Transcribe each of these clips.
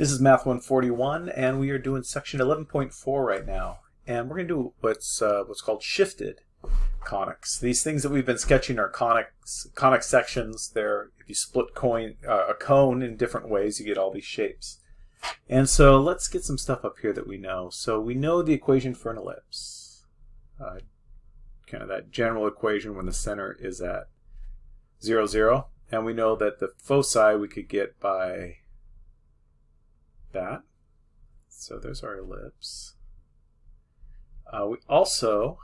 This is Math 141, and we are doing section 11.4 right now. And we're going to do what's uh, what's called shifted conics. These things that we've been sketching are conics, conic sections. They're if you split coin uh, a cone in different ways, you get all these shapes. And so let's get some stuff up here that we know. So we know the equation for an ellipse, uh, kind of that general equation when the center is at 0, 0. And we know that the foci we could get by that. So there's our ellipse. Uh, we also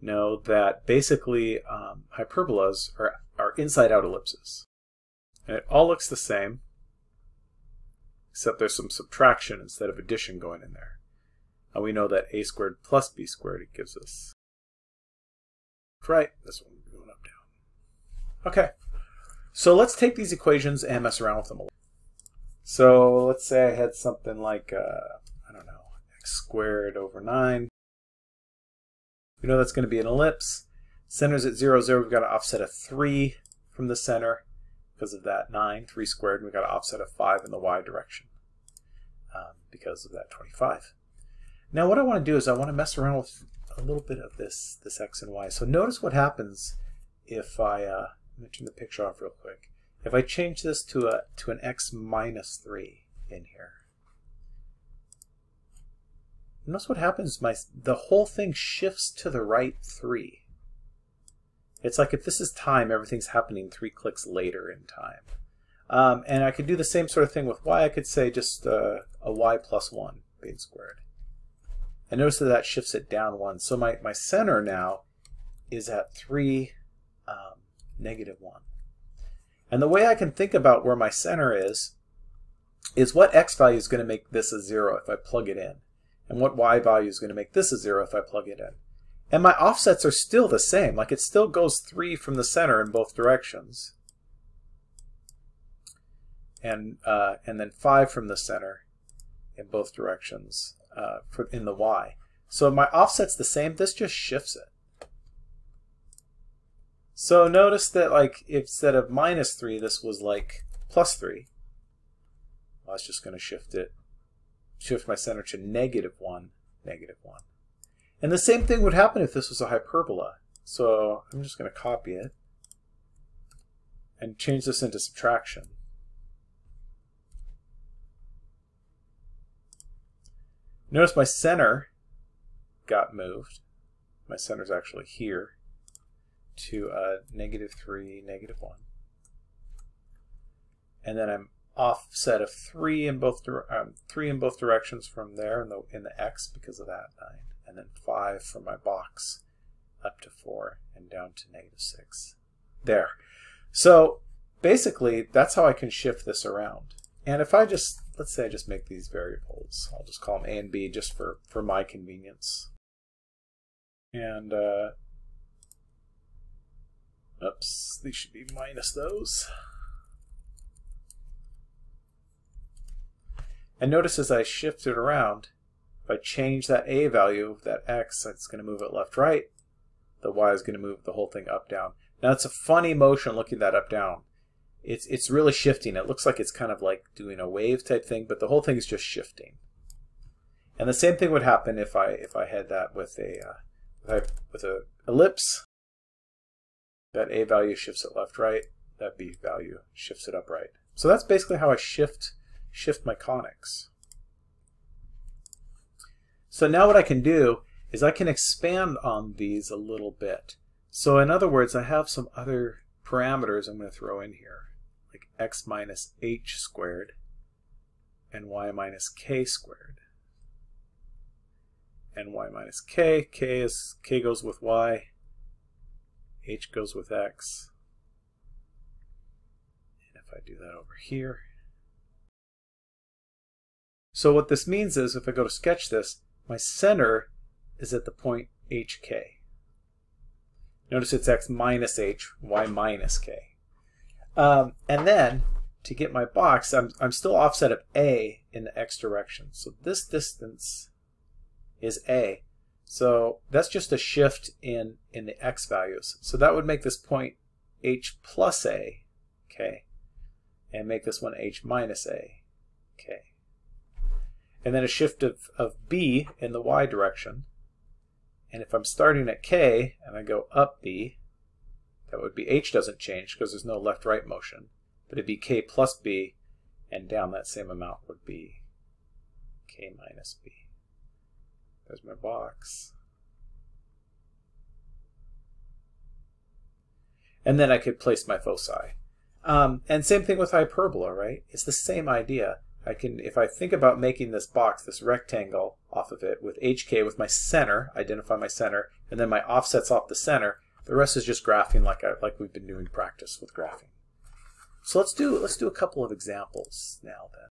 know that basically um, hyperbolas are, are inside-out ellipses. And it all looks the same, except there's some subtraction instead of addition going in there. And we know that a squared plus b squared it gives us. Right, this one going up down. Okay, so let's take these equations and mess around with them a little. So let's say I had something like, uh, I don't know, x squared over 9. We know that's going to be an ellipse. Center's at 0, 0. We've got to offset a 3 from the center because of that 9. 3 squared. And we've got to offset a 5 in the y direction um, because of that 25. Now what I want to do is I want to mess around with a little bit of this, this x and y. So notice what happens if I uh, mention the picture off real quick. If I change this to a to an x minus 3 in here, notice what happens. My The whole thing shifts to the right 3. It's like if this is time, everything's happening three clicks later in time. Um, and I could do the same sort of thing with y. I could say just uh, a y plus 1 being squared. And notice that that shifts it down 1. So my, my center now is at 3, um, negative 1. And the way I can think about where my center is, is what x value is going to make this a 0 if I plug it in. And what y value is going to make this a 0 if I plug it in. And my offsets are still the same. Like it still goes 3 from the center in both directions. And, uh, and then 5 from the center in both directions uh, for, in the y. So my offset's the same. This just shifts it. So notice that like instead of minus 3, this was like plus 3. I was just going to shift it, shift my center to negative 1, negative 1. And the same thing would happen if this was a hyperbola. So I'm just going to copy it and change this into subtraction. Notice my center got moved. My center is actually here to uh, negative 3, negative 1. And then I'm offset of 3 in both um, 3 in both directions from there in the, in the x because of that 9. And then 5 from my box up to 4 and down to negative 6. There. So basically, that's how I can shift this around. And if I just, let's say I just make these variables, I'll just call them a and b just for, for my convenience. And uh, Oops, these should be minus those. And notice as I shift it around, if I change that a value, that x, it's going to move it left right. The y is going to move the whole thing up down. Now it's a funny motion looking that up down. It's it's really shifting. It looks like it's kind of like doing a wave type thing, but the whole thing is just shifting. And the same thing would happen if I if I had that with a uh, with a ellipse that A value shifts it left right, that B value shifts it upright. So that's basically how I shift, shift my conics. So now what I can do is I can expand on these a little bit. So in other words, I have some other parameters I'm going to throw in here, like x minus h squared and y minus k squared. And y minus k, k is k goes with y, h goes with x. And if I do that over here. So what this means is if I go to sketch this, my center is at the point hk. Notice it's x minus h, y minus k. Um, and then to get my box, I'm, I'm still offset of a in the x direction. So this distance is a. So that's just a shift in, in the x values. So that would make this point h plus a, okay, and make this one h minus a, k. And then a shift of, of b in the y direction. And if I'm starting at k and I go up b, that would be h doesn't change because there's no left-right motion. But it'd be k plus b, and down that same amount would be k minus b. There's my box. And then I could place my foci. Um, and same thing with hyperbola, right? It's the same idea. I can, if I think about making this box, this rectangle off of it with HK with my center, identify my center, and then my offsets off the center, the rest is just graphing like I, like we've been doing practice with graphing. So let's do let's do a couple of examples now then.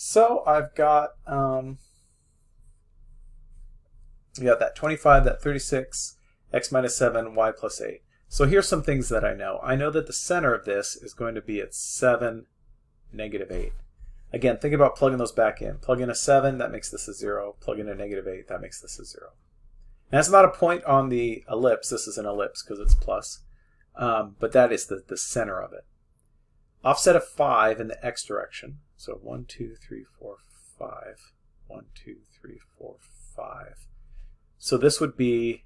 So I've got um, we got that 25, that 36, x minus 7, y plus 8. So here's some things that I know. I know that the center of this is going to be at 7, negative 8. Again, think about plugging those back in. Plug in a 7, that makes this a 0. Plug in a negative 8, that makes this a 0. Now, it's not a point on the ellipse. This is an ellipse because it's plus. Um, but that is the, the center of it. Offset of 5 in the x direction. So 1, 2, 3, 4, 5. 1, 2, 3, 4, 5. So this would be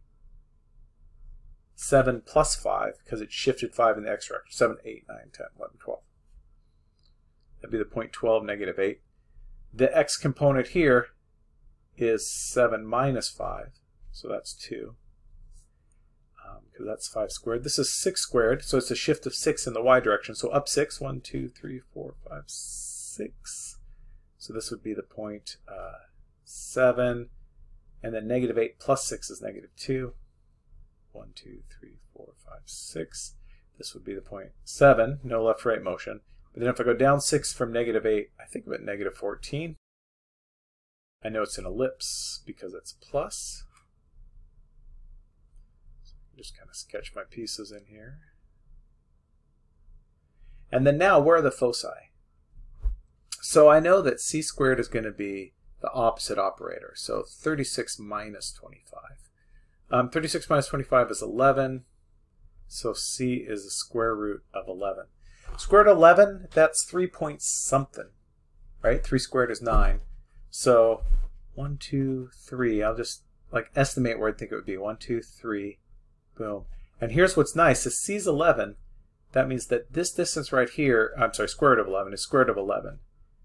7 plus 5 because it shifted 5 in the x direction. 7, 8, 9, 10, 11, 12. That'd be the point 12, negative 8. The x component here is 7 minus 5, so that's 2, because um, that's 5 squared. This is 6 squared, so it's a shift of 6 in the y direction. So up 6, 1, 2, 3, 4, 5, 6. So this would be the point uh, 7, and then negative 8 plus 6 is negative 2. 1, 2, 3, 4, 5, 6. This would be the point 7, no left-right motion. But then if I go down 6 from negative 8, I think of it negative 14. I know it's an ellipse because it's plus. So just kind of sketch my pieces in here. And then now, where are the foci? So I know that c squared is going to be the opposite operator. So 36 minus 25. Um, 36 minus 25 is 11. So c is the square root of 11. Square root 11, that's 3 point something, right? 3 squared is 9. So 1, 2, 3. I'll just like estimate where I think it would be. 1, 2, 3. Boom. And here's what's nice. If c is 11, that means that this distance right here, I'm sorry, square root of 11 is square root of 11.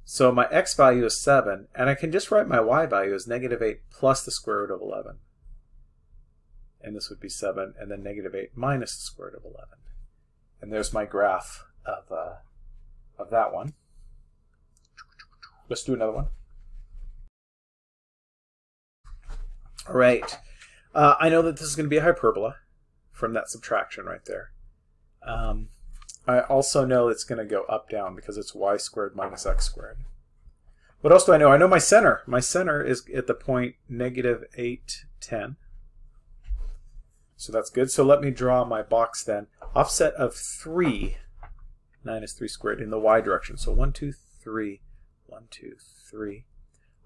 So my x value is 7, and I can just write my y value as negative 8 plus the square root of 11 and this would be 7, and then negative 8 minus the square root of 11. And there's my graph of, uh, of that one. Let's do another one. All right. Uh, I know that this is going to be a hyperbola from that subtraction right there. Um, I also know it's going to go up down because it's y squared minus x squared. What else do I know? I know my center. My center is at the point negative 8, 10. So that's good. So let me draw my box then. Offset of 3, 9 is 3 squared in the y direction. So 1, 2, 3, 1, 2, 3.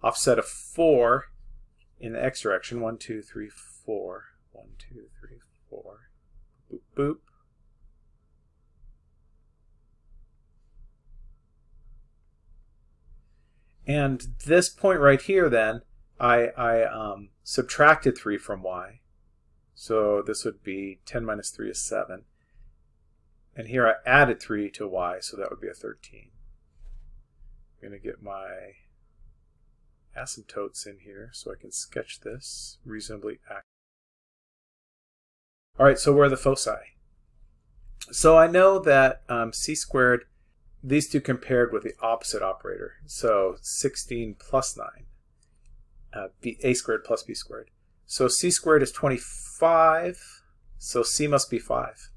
Offset of 4 in the x direction. 1, 2, 3, 4. 1, 2, 3, 4. Boop, boop. And this point right here then, I, I um, subtracted 3 from y. So this would be 10 minus 3 is 7. And here I added 3 to y, so that would be a 13. I'm going to get my asymptotes in here so I can sketch this reasonably accurately. All right, so where are the foci? So I know that um, c squared, these two compared with the opposite operator. So 16 plus 9, uh, b, a squared plus b squared. So c squared is 25, so c must be 5.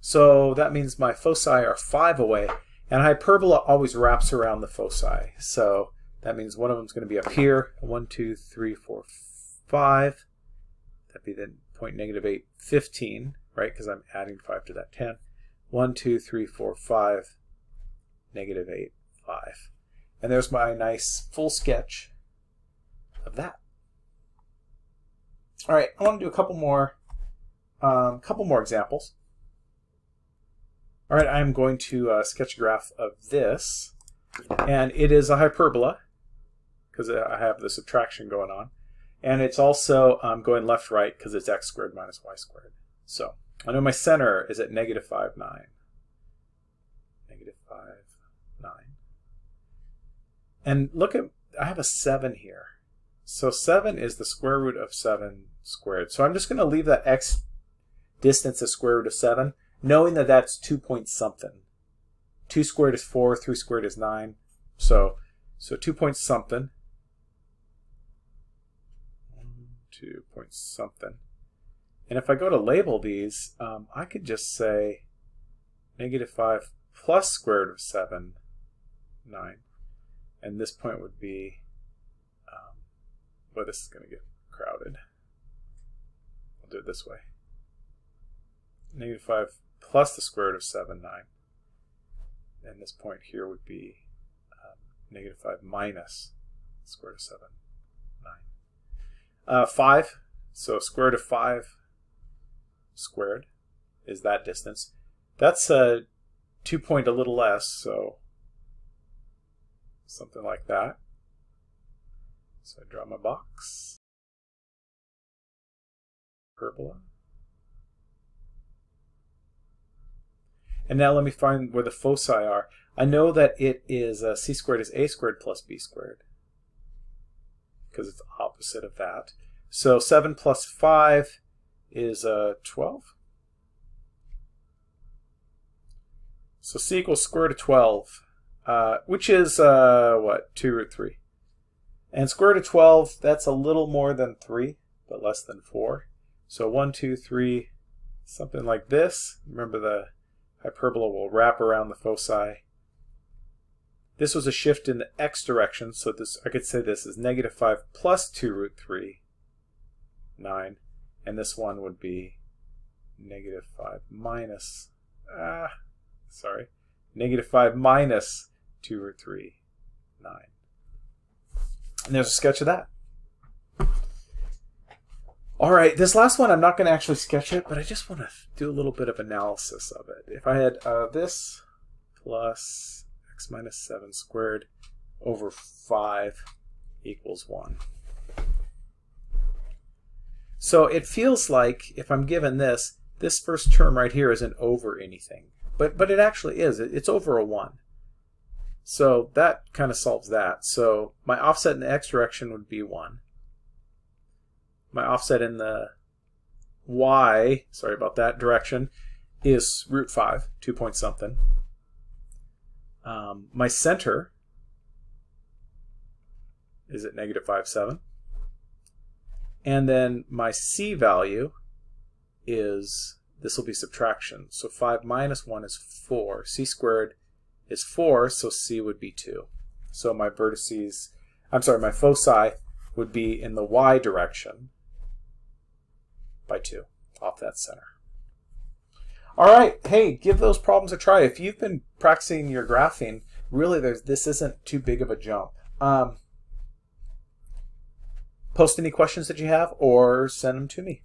So that means my foci are 5 away, and hyperbola always wraps around the foci. So that means one of them is going to be up here, 1, 2, 3, 4, 5. That'd be then point negative 8, 15, right, because I'm adding 5 to that 10. 1, 2, 3, 4, 5, negative 8, 5. And there's my nice full sketch of that. All right, I want to do a couple more, um, couple more examples. All right, I'm going to uh, sketch a graph of this, and it is a hyperbola because I have the subtraction going on, and it's also um, going left-right because it's x squared minus y squared. So I know my center is at negative 5, 9. Negative 5, 9. And look at, I have a 7 here. So 7 is the square root of 7 squared. So I'm just going to leave that x distance as square root of 7 knowing that that's 2 point something. 2 squared is 4, 3 squared is 9. So, so 2 point something. 2 point something. And if I go to label these, um, I could just say negative 5 plus square root of 7, 9. And this point would be, um, well, this is going to get crowded. I'll do it this way. Negative 5 plus the square root of 7, 9. And this point here would be um, negative 5 minus square root of 7, 9. Uh, 5, so square root of 5 squared is that distance. That's a 2 point a little less, so something like that. So I draw my box. Hyperbola. And now let me find where the foci are. I know that it is uh, c squared is a squared plus b squared because it's opposite of that. So 7 plus 5 is uh, 12. So c equals square root of 12, uh, which is, uh, what, 2 root 3. And square root of 12, that's a little more than 3, but less than 4. So 1, 2, 3, something like this. Remember the hyperbola will wrap around the foci. This was a shift in the x direction, so this I could say this is negative 5 plus 2 root 3, 9. And this one would be negative 5 minus, ah, sorry, negative 5 minus 2 or 3, 9. And there's a sketch of that. All right, this last one, I'm not going to actually sketch it, but I just want to do a little bit of analysis of it. If I had uh, this plus x minus 7 squared over 5 equals 1. So it feels like if I'm given this, this first term right here isn't over anything. But, but it actually is. It's over a 1. So that kind of solves that. So my offset in the x direction would be 1 my offset in the y, sorry about that, direction is root 5, 2 point something. Um, my center is at negative 5, 7. And then my c value is, this will be subtraction. So 5 minus 1 is 4. c squared is 4, so c would be 2. So my vertices, I'm sorry, my foci would be in the y direction by 2 off that center. All right, hey, give those problems a try. If you've been practicing your graphing, really there's this isn't too big of a jump. Um, post any questions that you have or send them to me.